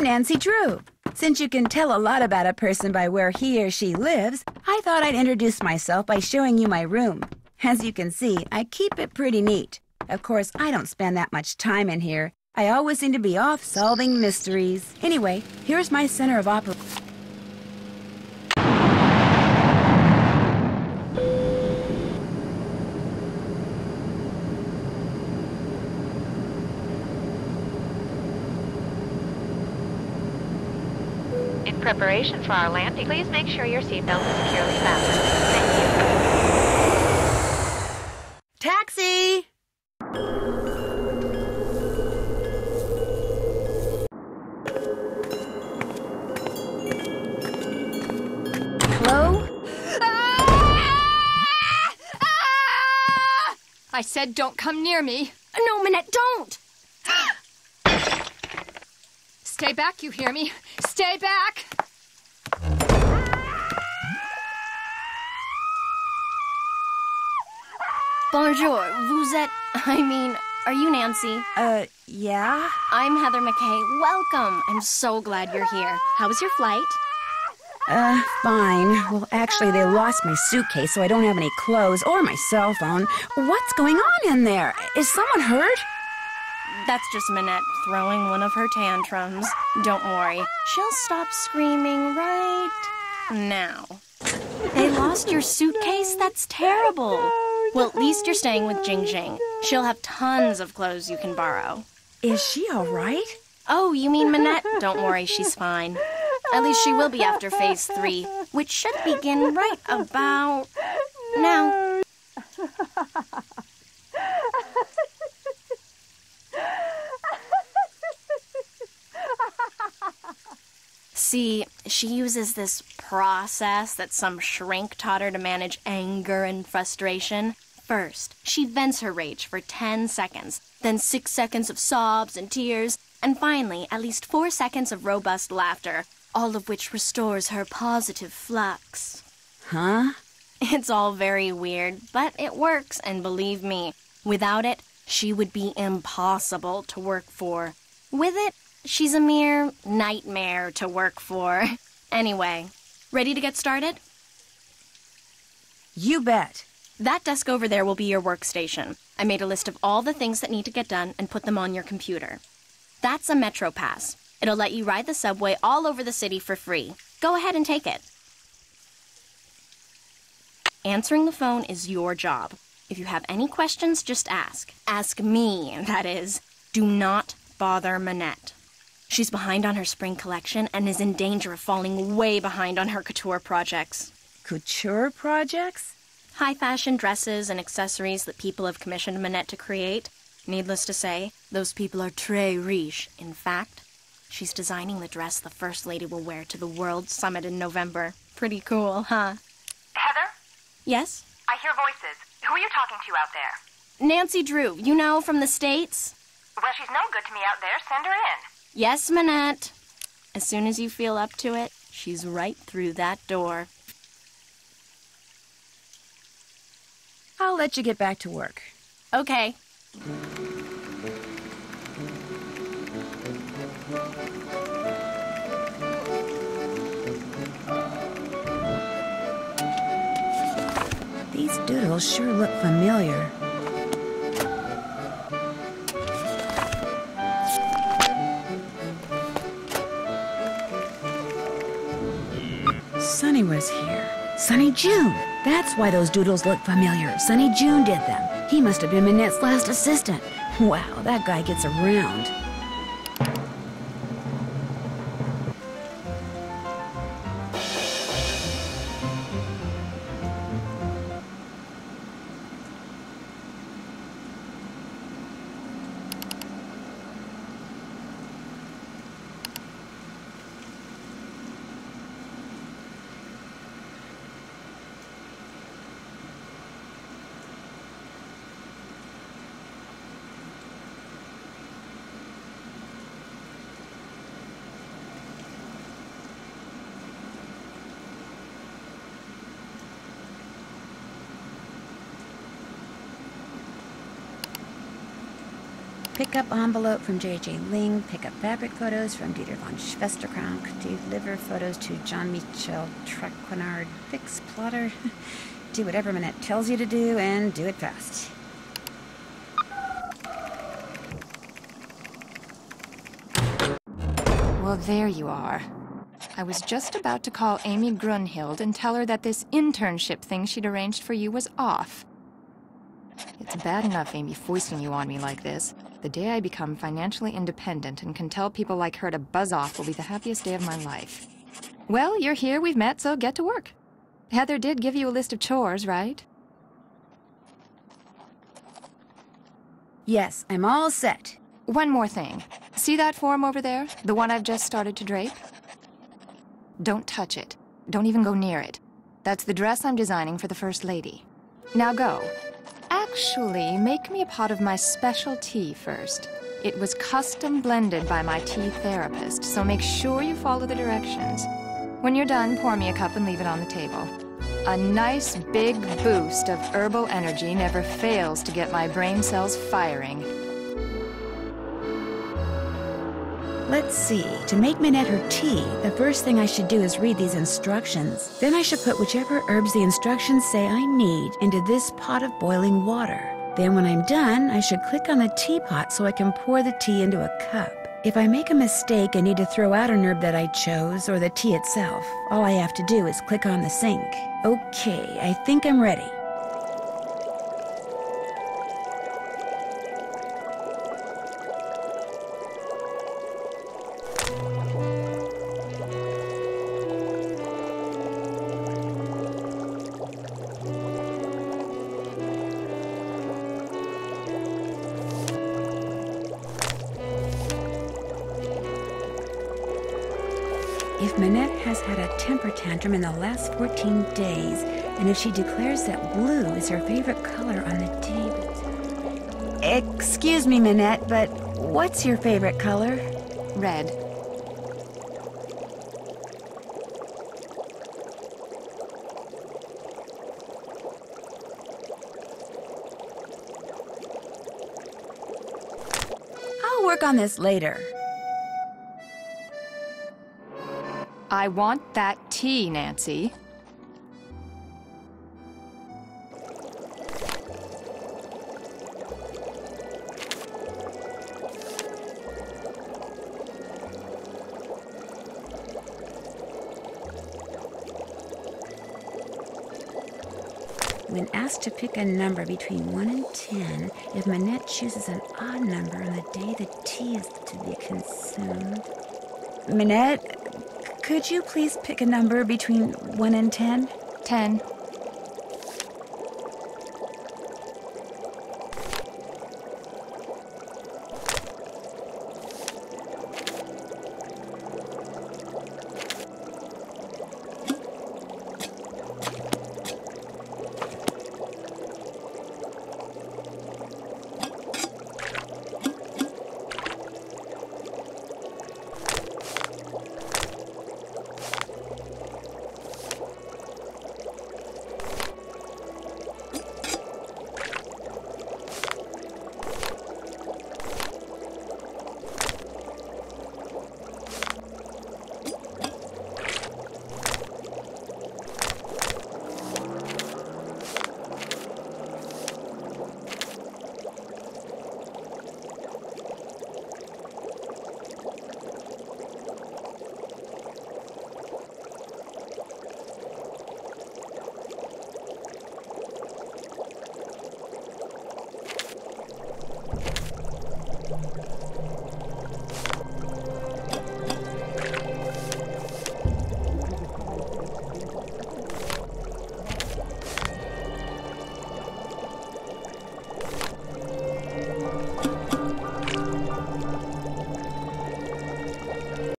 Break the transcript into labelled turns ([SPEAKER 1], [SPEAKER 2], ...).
[SPEAKER 1] I'm Nancy Drew. Since you can tell a lot about a person by where he or she lives, I thought I'd introduce myself by showing you my room. As you can see, I keep it pretty neat. Of course, I don't spend that much time in here. I always seem to be off solving mysteries. Anyway, here's my center of operations.
[SPEAKER 2] Preparation for our landing, please make sure your seatbelt is securely fastened. Thank you.
[SPEAKER 1] Taxi! Hello? Ah!
[SPEAKER 3] I said don't come near me.
[SPEAKER 4] No, Minette, don't!
[SPEAKER 3] Stay back, you hear me? Stay back!
[SPEAKER 4] Bonjour, vous êtes. I mean, are you Nancy?
[SPEAKER 1] Uh, yeah?
[SPEAKER 4] I'm Heather McKay. Welcome. I'm so glad you're here. How was your flight?
[SPEAKER 1] Uh, fine. Well, actually, they lost my suitcase, so I don't have any clothes or my cell phone. What's going on in there? Is someone hurt?
[SPEAKER 4] That's just Minette throwing one of her tantrums. Don't worry, she'll stop screaming right now. They lost your suitcase? That's terrible. Well, at least you're staying with Jing Jing. She'll have tons of clothes you can borrow.
[SPEAKER 1] Is she all right?
[SPEAKER 4] Oh, you mean Minette? Don't worry, she's fine. At least she will be after phase three, which should begin right about now. See, she uses this process that some shrink taught her to manage anger and frustration. First, she vents her rage for 10 seconds, then 6 seconds of sobs and tears, and finally, at least 4 seconds of robust laughter, all of which restores her positive flux.
[SPEAKER 1] Huh?
[SPEAKER 4] It's all very weird, but it works, and believe me, without it, she would be impossible to work for. With it, she's a mere nightmare to work for. Anyway, ready to get started?
[SPEAKER 1] You bet.
[SPEAKER 4] That desk over there will be your workstation. I made a list of all the things that need to get done and put them on your computer. That's a Metro Pass. It'll let you ride the subway all over the city for free. Go ahead and take it. Answering the phone is your job. If you have any questions, just ask. Ask me, that is. Do not bother Minette. She's behind on her spring collection and is in danger of falling way behind on her couture projects.
[SPEAKER 1] Couture projects?
[SPEAKER 4] High fashion dresses and accessories that people have commissioned Minette to create. Needless to say, those people are très riche. In fact, she's designing the dress the First Lady will wear to the World Summit in November. Pretty cool, huh?
[SPEAKER 2] Heather,
[SPEAKER 4] Yes?
[SPEAKER 2] I hear voices. Who are you talking to out there?
[SPEAKER 4] Nancy Drew, you know, from the States?
[SPEAKER 2] Well, she's no good to me out there. Send her in.
[SPEAKER 4] Yes, Minette. As soon as you feel up to it, she's right through that door.
[SPEAKER 1] I'll let you get back to work.
[SPEAKER 4] Okay.
[SPEAKER 1] These doodles sure look familiar. Sonny was here. Sonny Joon. That's why those doodles look familiar. Sonny Joon did them. He must have been Minette's last assistant. Wow, that guy gets around. Pickup envelope from J.J. Ling. Pickup fabric photos from Dieter von Schwesterkrank. Deliver photos to Jean Michel Traquinet. Fix plotter. do whatever Minette tells you to do and do it fast.
[SPEAKER 3] Well, there you are. I was just about to call Amy Grunhild and tell her that this internship thing she'd arranged for you was off. It's bad enough Amy foisting you on me like this. The day I become financially independent and can tell people like her to buzz off will be the happiest day of my life. Well, you're here, we've met, so get to work. Heather did give you a list of chores, right?
[SPEAKER 1] Yes, I'm all set.
[SPEAKER 3] One more thing. See that form over there? The one I've just started to drape? Don't touch it. Don't even go near it. That's the dress I'm designing for the First Lady. Now go. Actually, make me a pot of my special tea first. It was custom blended by my tea therapist, so make sure you follow the directions. When you're done, pour me a cup and leave it on the table. A nice big boost of herbal energy never fails to get my brain cells firing.
[SPEAKER 1] Let's see. To make Minette her tea, the first thing I should do is read these instructions. Then I should put whichever herbs the instructions say I need into this pot of boiling water. Then when I'm done, I should click on the teapot so I can pour the tea into a cup. If I make a mistake and need to throw out an herb that I chose or the tea itself, all I have to do is click on the sink. Okay, I think I'm ready. If Minette has had a temper tantrum in the last 14 days, and if she declares that blue is her favorite color on the table. Excuse me, Minette, but what's your favorite color?
[SPEAKER 3] Red.
[SPEAKER 1] I'll work on this later.
[SPEAKER 3] I want that tea, Nancy.
[SPEAKER 1] When asked to pick a number between 1 and 10, if Minette chooses an odd number on the day the tea is to be consumed. Minette, could you please pick a number between 1 and 10?
[SPEAKER 3] Ten.